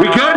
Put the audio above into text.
We go.